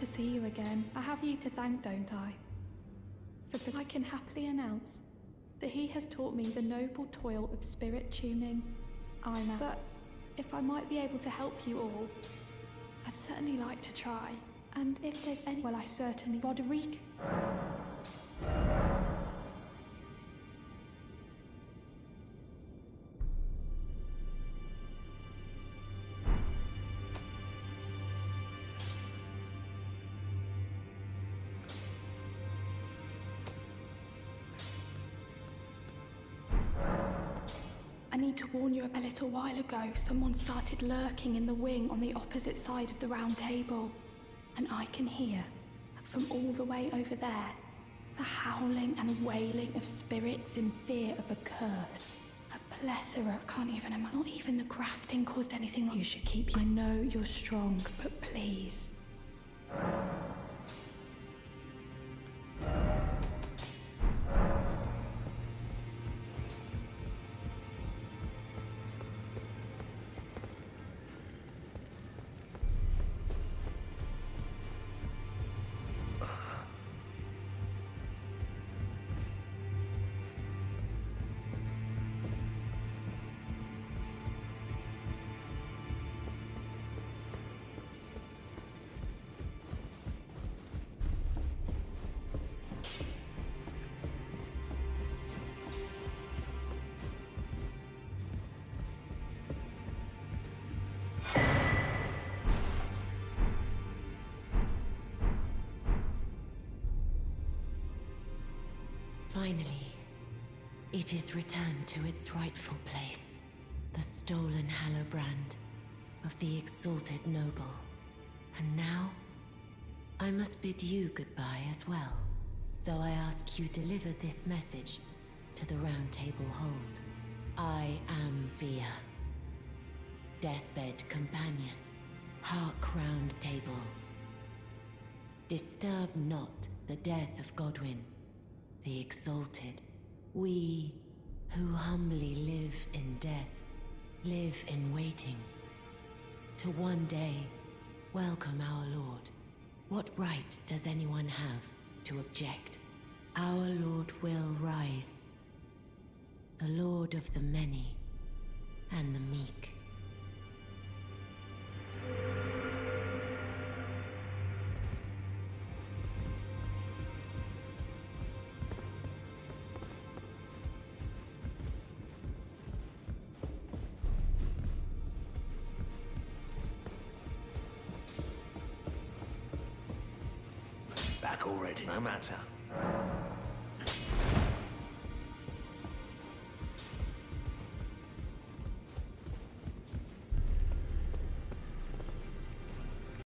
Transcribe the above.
to see you again. I have you to thank, don't I? For I can happily announce that he has taught me the noble toil of spirit tuning. I'm a- but if I might be able to help you all, I'd certainly like to try. And if there's any, well, I certainly Roderick. Little while ago, someone started lurking in the wing on the opposite side of the round table. And I can hear, from all the way over there, the howling and wailing of spirits in fear of a curse. A plethora, I can't even imagine. Not even the grafting caused anything. You should keep. I know you're strong, but please. Finally, it is returned to its rightful place. The stolen Hallowbrand of the exalted noble. And now, I must bid you goodbye as well. Though I ask you deliver this message to the Round Table Hold. I am Fia. Deathbed companion. Hark Round Table. Disturb not the death of Godwyn the exalted. We who humbly live in death, live in waiting. To one day welcome our Lord. What right does anyone have to object? Our Lord will rise, the Lord of the many and the meek. Back already, no matter.